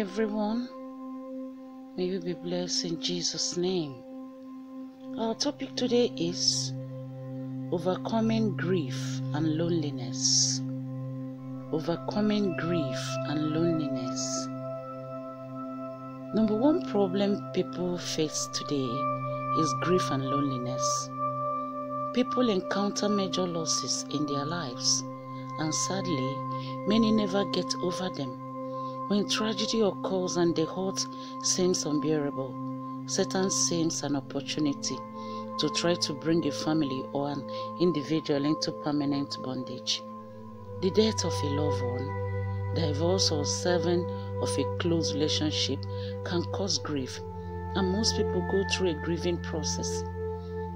everyone. May you be blessed in Jesus' name. Our topic today is overcoming grief and loneliness. Overcoming grief and loneliness. Number one problem people face today is grief and loneliness. People encounter major losses in their lives, and sadly, many never get over them. When tragedy occurs and the hurt seems unbearable, Satan seems an opportunity to try to bring a family or an individual into permanent bondage. The death of a loved one, divorce or severing of a close relationship can cause grief, and most people go through a grieving process.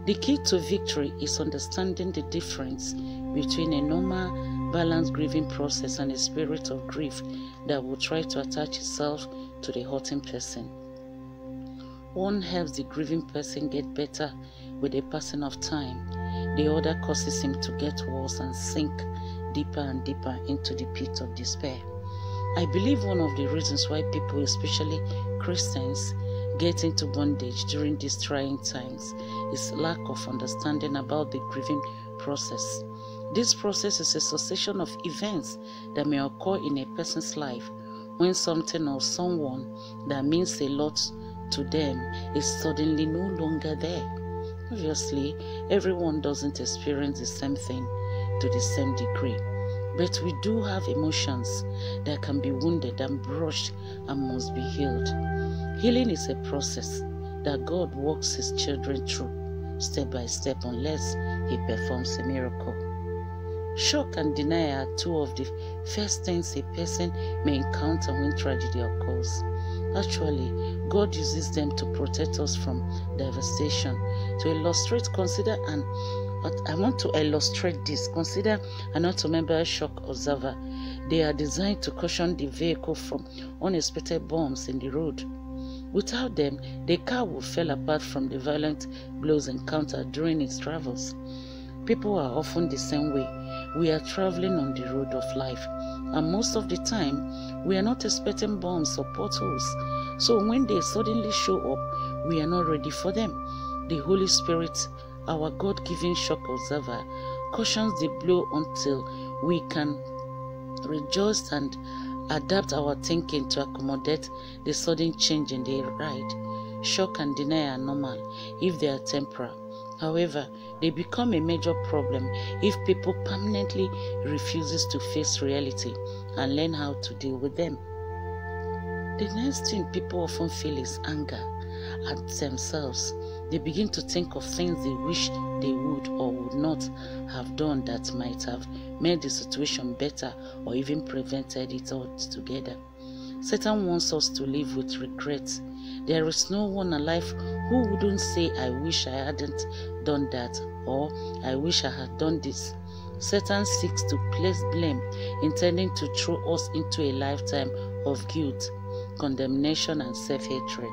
The key to victory is understanding the difference between a normal balanced grieving process and a spirit of grief that will try to attach itself to the hurting person. One helps the grieving person get better with the passing of time. The other causes him to get worse and sink deeper and deeper into the pit of despair. I believe one of the reasons why people, especially Christians, get into bondage during these trying times is lack of understanding about the grieving process. This process is a succession of events that may occur in a person's life when something or someone that means a lot to them is suddenly no longer there. Obviously, everyone doesn't experience the same thing to the same degree, but we do have emotions that can be wounded and brushed and must be healed. Healing is a process that God walks His children through step by step unless He performs a miracle. Shock and denial are two of the first things a person may encounter when tragedy occurs. Actually, God uses them to protect us from devastation. To illustrate, consider an I want to illustrate this. Consider an automobile shock observer. They are designed to caution the vehicle from unexpected bombs in the road. Without them, the car will fall apart from the violent blows encountered during its travels. People are often the same way we are traveling on the road of life, and most of the time, we are not expecting bombs or potholes. So when they suddenly show up, we are not ready for them. The Holy Spirit, our God given shock observer, cautions the blow until we can rejoice and adapt our thinking to accommodate the sudden change in the ride. Shock and denial are normal if they are temporal. However, they become a major problem if people permanently refuses to face reality and learn how to deal with them. The next thing people often feel is anger at themselves. They begin to think of things they wish they would or would not have done that might have made the situation better or even prevented it altogether. Satan wants us to live with regret. There is no one alive who wouldn't say, I wish I hadn't done that or I wish I had done this. Satan seeks to place blame, intending to throw us into a lifetime of guilt, condemnation, and self hatred.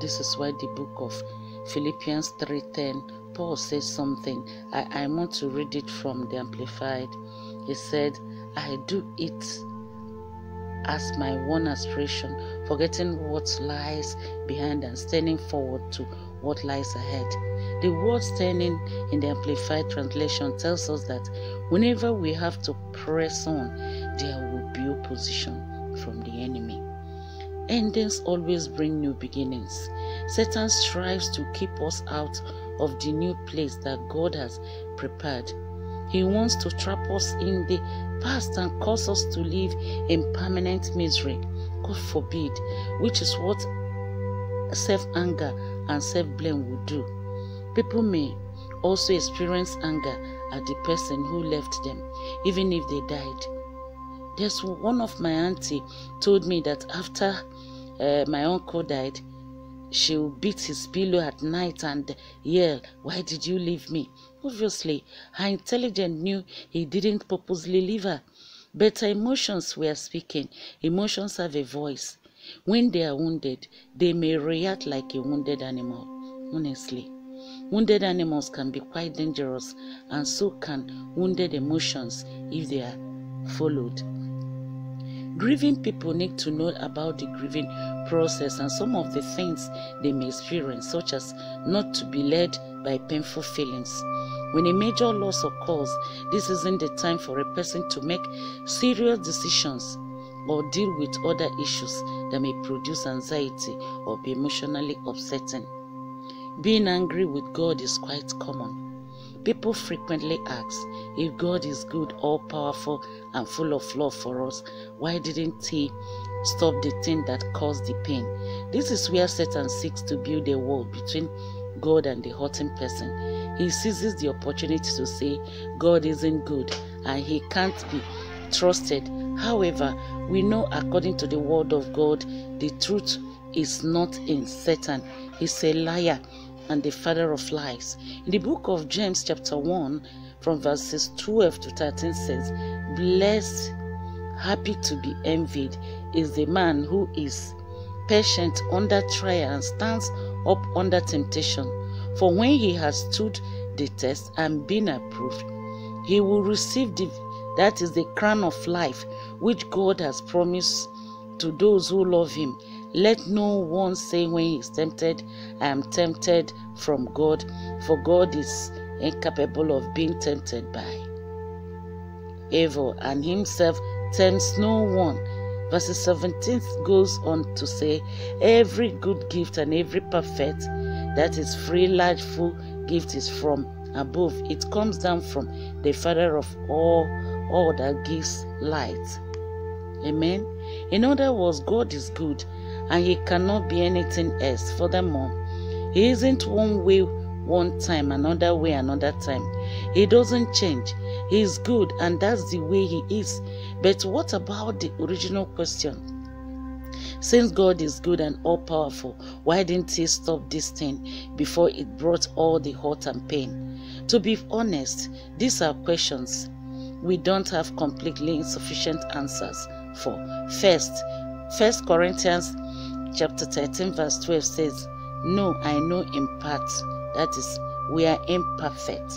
This is why the book of Philippians 3:10 Paul says something. I, I want to read it from the Amplified. He said, I do it as my one aspiration, forgetting what lies behind and standing forward to what lies ahead. The word standing in the Amplified Translation tells us that whenever we have to press on, there will be opposition from the enemy. Endings always bring new beginnings. Satan strives to keep us out of the new place that God has prepared. He wants to trap us in the past and cause us to live in permanent misery. God forbid, which is what self anger and self blame will do. People may also experience anger at the person who left them, even if they died. There's one of my auntie told me that after uh, my uncle died, she'll beat his pillow at night and yell, Why did you leave me? Obviously, her intelligence knew he didn't purposely leave her. But emotions we are speaking. Emotions have a voice. When they are wounded, they may react like a wounded animal. Honestly, wounded animals can be quite dangerous, and so can wounded emotions if they are followed. Grieving people need to know about the grieving process and some of the things they may experience, such as not to be led by painful feelings. When a major loss occurs, this isn't the time for a person to make serious decisions or deal with other issues that may produce anxiety or be emotionally upsetting. Being angry with God is quite common. People frequently ask if God is good, all powerful, and full of love for us, why didn't He stop the thing that caused the pain? This is where Satan seeks to build a wall between God and the hurting person. He seizes the opportunity to say God isn't good and He can't be trusted. However, we know according to the word of God, the truth is not in Satan. He's a liar and the father of lies. In the book of James, chapter 1, from verses 12 to 13, says, Blessed, happy to be envied is the man who is patient under trial and stands up under temptation. For when he has stood the test and been approved, he will receive the that is the crown of life which God has promised to those who love him. Let no one say when he is tempted, I am tempted from God, for God is incapable of being tempted by evil, and himself tempts no one. Verse 17 goes on to say, Every good gift and every perfect, that is free, large, full gift is from above. It comes down from the Father of all all that gives light. Amen. In other words, God is good and He cannot be anything else. Furthermore, He isn't one way one time, another way another time. He doesn't change. He is good and that's the way He is. But what about the original question? Since God is good and all powerful, why didn't He stop this thing before it brought all the hurt and pain? To be honest, these are questions we don't have completely insufficient answers for. First, First Corinthians chapter 13 verse 12 says, No, I know in part, that is, we are imperfect.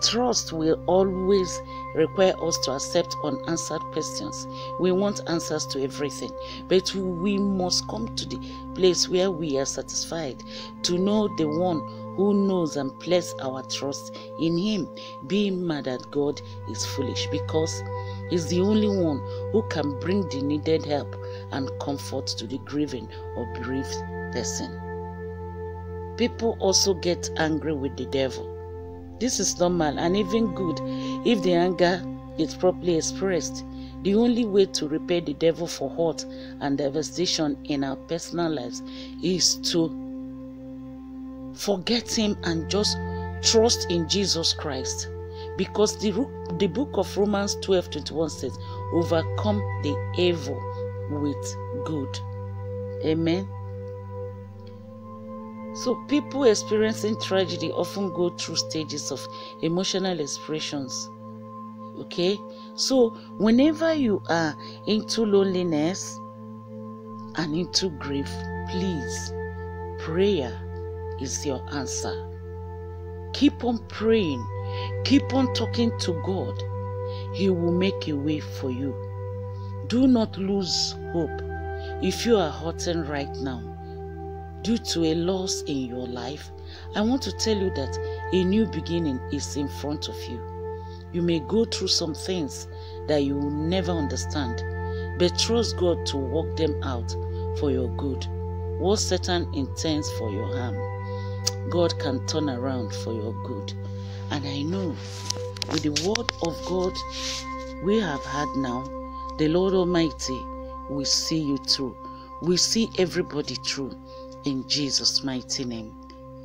Trust will always require us to accept unanswered questions. We want answers to everything, but we must come to the place where we are satisfied to know the one who knows and place our trust in Him. Being mad at God is foolish because He's the only one who can bring the needed help and comfort to the grieving or bereaved person. People also get angry with the devil. This is normal and even good if the anger is properly expressed. The only way to repay the devil for hurt and devastation in our personal lives is to forget him and just trust in Jesus Christ. Because the, the book of Romans 12 21 says, Overcome the evil with good. Amen. So, people experiencing tragedy often go through stages of emotional expressions. Okay? So, whenever you are into loneliness and into grief, please, prayer is your answer. Keep on praying, keep on talking to God. He will make a way for you. Do not lose hope. If you are hurting right now due to a loss in your life, I want to tell you that a new beginning is in front of you. You may go through some things that you will never understand, but trust God to work them out for your good. What Satan intends for your harm, God can turn around for your good. And I know with the word of God we have had now, the Lord Almighty will see you through. We see everybody through. In Jesus' mighty name.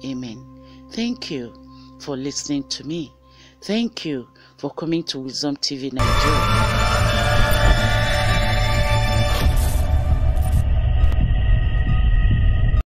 Amen. Thank you for listening to me. Thank you for coming to Wisdom TV Nigeria.